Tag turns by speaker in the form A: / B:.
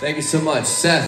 A: Thank you so much. Seth.